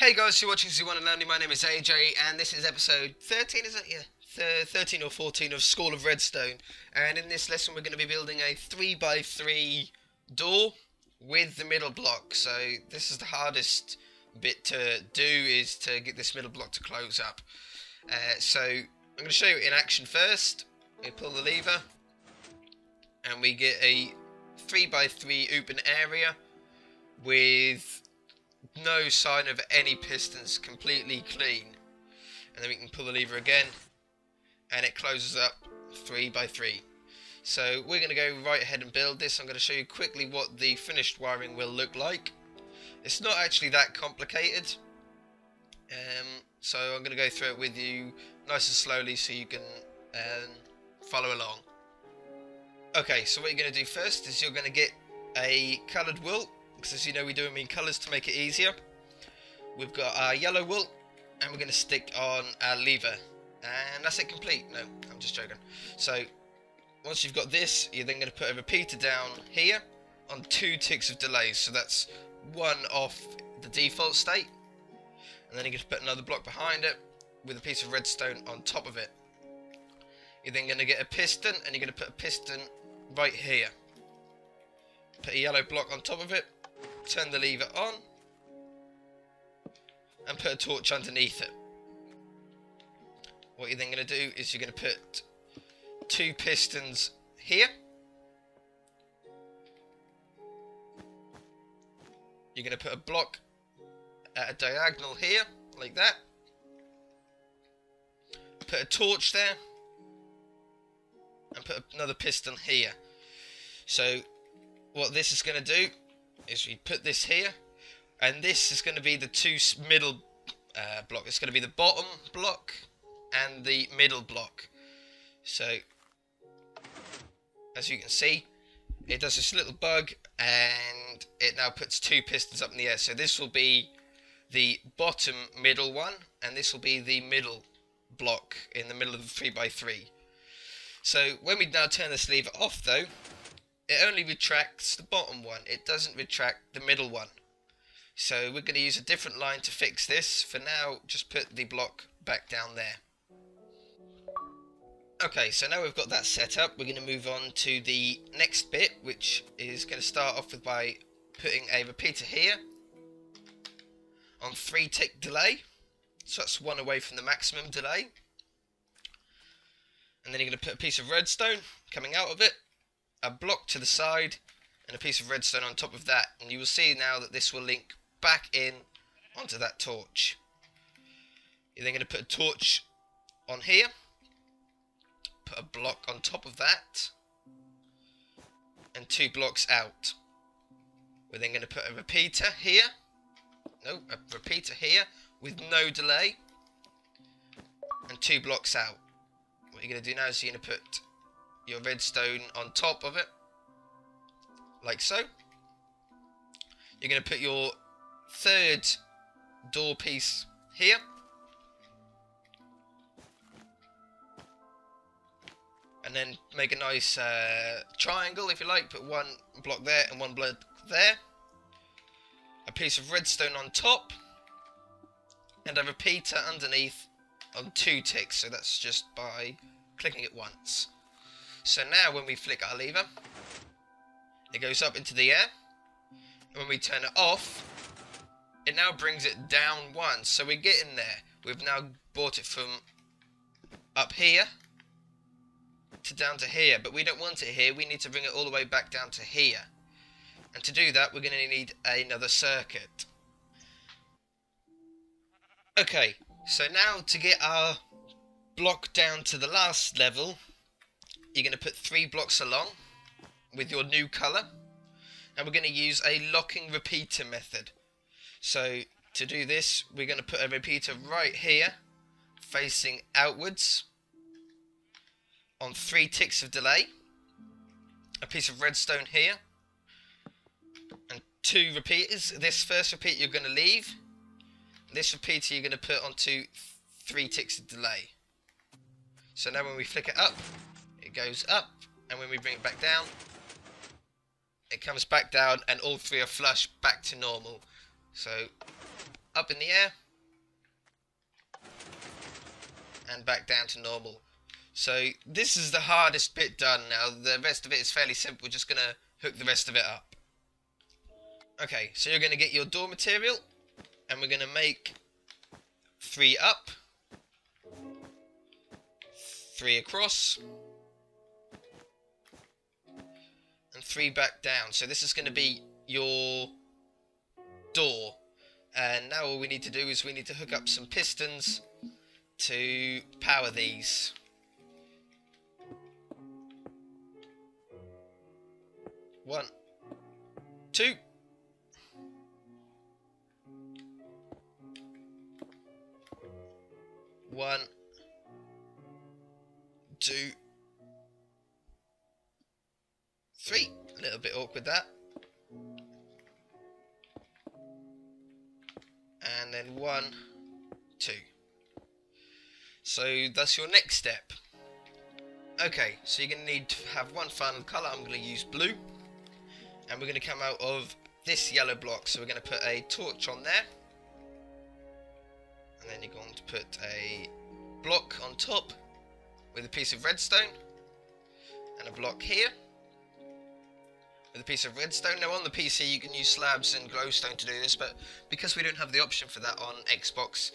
Hey guys, you're watching Z1 and Only. My name is AJ, and this is episode 13, is it? Yeah, Th 13 or 14 of School of Redstone. And in this lesson, we're going to be building a 3x3 door with the middle block. So this is the hardest bit to do, is to get this middle block to close up. Uh, so I'm going to show you in action first. We pull the lever, and we get a 3x3 open area with no sign of any pistons, completely clean. And then we can pull the lever again, and it closes up 3 by 3 So we're going to go right ahead and build this. I'm going to show you quickly what the finished wiring will look like. It's not actually that complicated. Um, so I'm going to go through it with you nice and slowly so you can um, follow along. Okay, so what you're going to do first is you're going to get a coloured wool because as you know we do them in colours to make it easier. We've got our yellow wool and we're going to stick on our lever and that's it complete. No, I'm just joking. So once you've got this you're then going to put a repeater down here on two ticks of delay so that's one off the default state and then you're going to put another block behind it with a piece of redstone on top of it. You're then going to get a piston and you're going to put a piston right here. Put a yellow block on top of it turn the lever on and put a torch underneath it. What you're then going to do is you're going to put two pistons here. You're going to put a block at a diagonal here, like that. Put a torch there. And put another piston here. So, what this is going to do is we put this here, and this is going to be the two middle uh, block. It's going to be the bottom block and the middle block. So, as you can see, it does this little bug, and it now puts two pistons up in the air. So this will be the bottom middle one, and this will be the middle block in the middle of the 3x3. So when we now turn the lever off though, it only retracts the bottom one. It doesn't retract the middle one. So we're going to use a different line to fix this. For now, just put the block back down there. Okay, so now we've got that set up, we're going to move on to the next bit, which is going to start off with by putting a repeater here on 3 tick delay. So that's one away from the maximum delay. And then you're going to put a piece of redstone coming out of it a block to the side and a piece of redstone on top of that and you will see now that this will link back in onto that torch. You're then going to put a torch on here, put a block on top of that and two blocks out. We're then going to put a repeater here, no, a repeater here with no delay and two blocks out. What you're going to do now is you're going to put your redstone on top of it, like so. You're going to put your third door piece here. And then make a nice uh, triangle, if you like. Put one block there and one block there. A piece of redstone on top. And a repeater underneath on two ticks. So that's just by clicking it once. So now when we flick our lever, it goes up into the air. And when we turn it off, it now brings it down one. So we're getting there. We've now brought it from up here to down to here. But we don't want it here. We need to bring it all the way back down to here. And to do that, we're going to need another circuit. Okay, so now to get our block down to the last level, you're going to put three blocks along with your new colour. And we're going to use a locking repeater method. So to do this, we're going to put a repeater right here, facing outwards, on three ticks of delay. A piece of redstone here, and two repeaters. This first repeater you're going to leave. This repeater you're going to put onto three ticks of delay. So now when we flick it up, it goes up, and when we bring it back down, it comes back down, and all three are flush back to normal. So, up in the air and back down to normal. So this is the hardest bit done now. The rest of it is fairly simple. We're just going to hook the rest of it up. Okay, so you're going to get your door material and we're going to make three up, three across, and three back down. So this is going to be your door. And now all we need to do is we need to hook up some pistons to power these. One, two. One, two, three. A little bit awkward that. And then one, two. So that's your next step. Okay, so you're going to need to have one final colour. I'm going to use blue. And we're going to come out of this yellow block. So we're going to put a torch on there. And then you're going to put a block on top with a piece of redstone. And a block here with a piece of redstone. Now on the PC you can use slabs and glowstone to do this, but because we don't have the option for that on Xbox,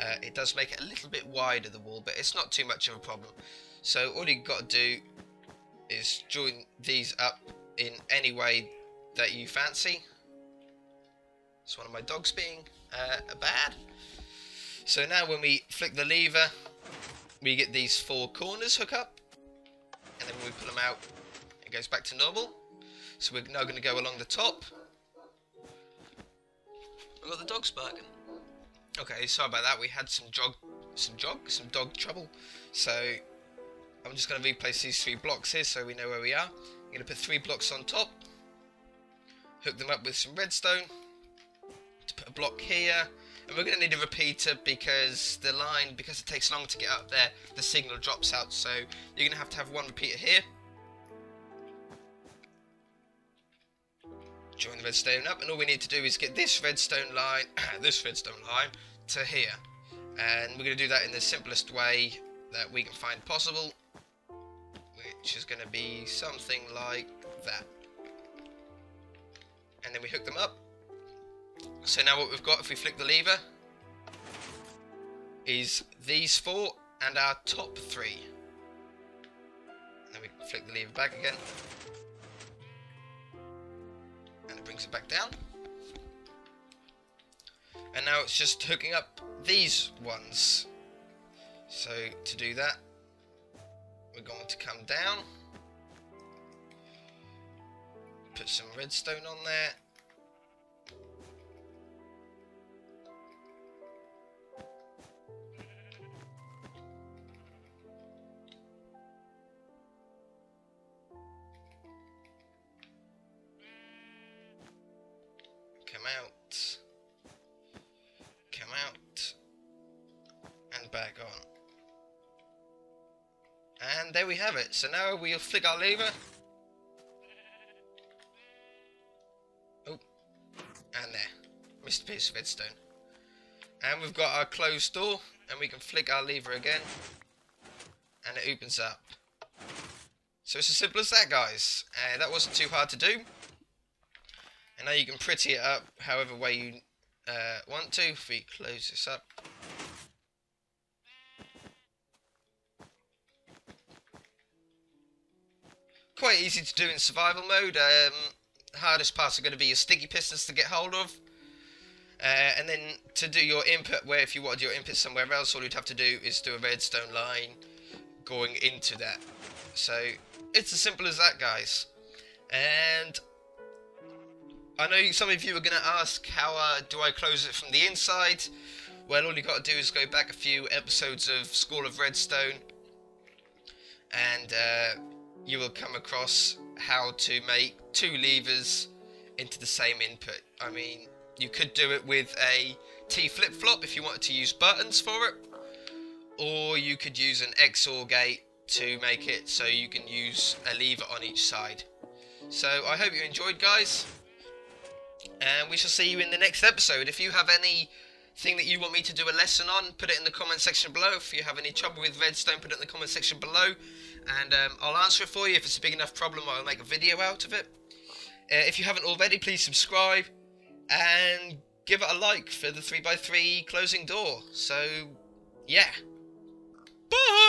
uh, it does make it a little bit wider the wall, but it's not too much of a problem. So all you've got to do is join these up in any way that you fancy. It's one of my dogs being uh, bad. So now when we flick the lever, we get these four corners hook up, and then when we pull them out, it goes back to normal. So we're now going to go along the top. I've got the dogs barking. Okay, sorry about that. We had some jog, some jog, some dog trouble. So I'm just going to replace these three blocks here so we know where we are. I'm going to put three blocks on top. Hook them up with some redstone. To put a block here. And we're going to need a repeater because the line, because it takes long to get up there, the signal drops out. So you're going to have to have one repeater here. Join the redstone up and all we need to do is get this redstone line this redstone line to here. And we're going to do that in the simplest way that we can find possible which is going to be something like that. And then we hook them up. So now what we've got if we flick the lever is these four and our top three. Then we flick the lever back again brings it back down. And now it's just hooking up these ones. So to do that, we're going to come down, put some redstone on there, back on. And there we have it. So now we'll flick our lever. Oh, and there. Missed piece of redstone. And we've got our closed door, and we can flick our lever again, and it opens up. So it's as simple as that, guys. Uh, that wasn't too hard to do. And now you can pretty it up however way you uh, want to. If we close this up. quite easy to do in survival mode. Um, hardest parts are going to be your sticky pistons to get hold of. Uh, and then to do your input, where if you wanted your input somewhere else, all you'd have to do is do a redstone line going into that. So it's as simple as that, guys. And I know some of you are going to ask, how uh, do I close it from the inside? Well, all you got to do is go back a few episodes of School of Redstone and uh, you will come across how to make two levers into the same input. I mean, you could do it with a T flip-flop if you wanted to use buttons for it, or you could use an XOR gate to make it so you can use a lever on each side. So I hope you enjoyed guys, and we shall see you in the next episode. If you have any thing that you want me to do a lesson on, put it in the comment section below. If you have any trouble with redstone, put it in the comment section below, and um, I'll answer it for you. If it's a big enough problem, I'll make a video out of it. Uh, if you haven't already, please subscribe and give it a like for the 3x3 closing door. So, yeah. Bye!